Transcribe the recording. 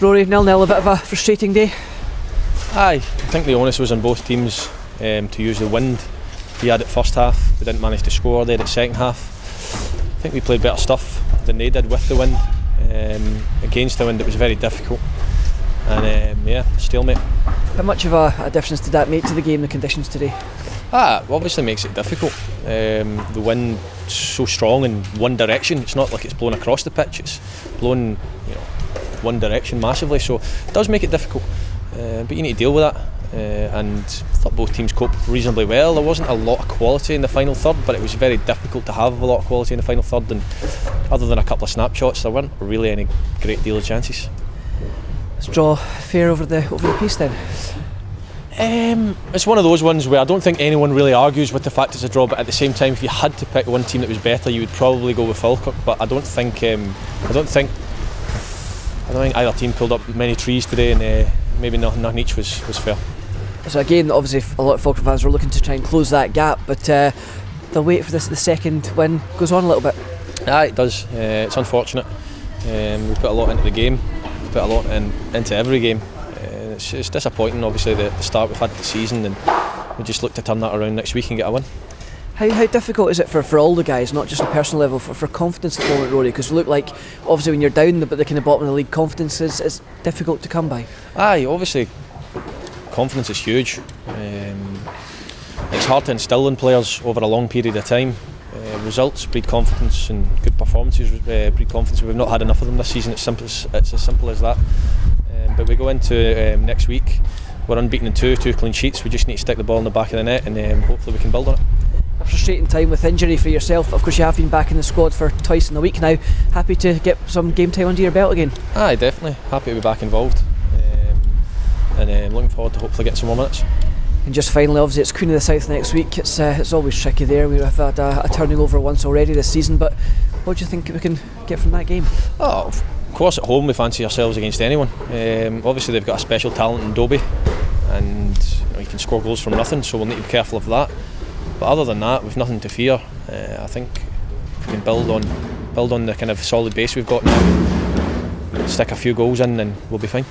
Rory, nil nil, a bit of a frustrating day. Aye, I think the onus was on both teams um, to use the wind. We had it first half, we didn't manage to score there at second half. I think we played better stuff than they did with the wind. Um, against the wind, it was very difficult. And um, yeah, stalemate. How much of a, a difference did that make to the game, the conditions today? Ah, obviously makes it difficult. Um, the wind so strong in one direction. It's not like it's blowing across the pitch. It's blowing, you know, one direction massively. So it does make it difficult. Uh, but you need to deal with that. Uh, and I thought both teams coped reasonably well. There wasn't a lot of quality in the final third, but it was very difficult to have a lot of quality in the final third. And other than a couple of snapshots, there weren't really any great deal of chances. Let's draw fair over the over the piece then. Um, it's one of those ones where I don't think anyone really argues with the fact it's a draw, but at the same time, if you had to pick one team that was better, you would probably go with Falkirk. But I don't think um, I don't think I don't think either team pulled up many trees today, and uh, maybe nothing, nothing each was, was fair. So again, obviously, a lot of Falkirk fans were looking to try and close that gap, but uh, the wait for this the second win goes on a little bit. Ah, it does. Uh, it's unfortunate. Um, we put a lot into the game. We put a lot in, into every game. Uh, it's, it's, disappointing, obviously, the, the start we've had the season, and we just look to turn that around next week and get a win. How, how difficult is it for, for all the guys, not just a personal level, for, for confidence at the moment, Rory? Because look like, obviously, when you're down but the kind of bottom of the league, confidence is, is difficult to come by. Aye, obviously, confidence is huge. Um, it's hard to instill in players over a long period of time. Uh, results breed confidence and good performances uh, breed confidence. We've not had enough of them this season. It's simple. As, it's as simple as that. Um, but we go into um, next week. We're unbeaten in two, two clean sheets. We just need to stick the ball in the back of the net, and um, hopefully we can build on it. Frustrating time with injury for yourself. Of course, you have been back in the squad for twice in a week now. Happy to get some game time under your belt again. Aye, definitely. Happy to be back involved, um, and um, looking forward to hopefully getting some more minutes. And just finally, obviously, it's Queen of the South next week. It's uh, it's always tricky there. We've had a, a, turning over once already this season, but what do you think we can get from that game? Oh, of course, at home we fancy ourselves against anyone. Um, obviously, they've got a special talent in Dobbie, and you, know, you, can score goals from nothing, so we'll need to be careful of that. But other than that, we've nothing to fear. Uh, I think if we can build on build on the kind of solid base we've got now, stick a few goals in, then we'll be fine.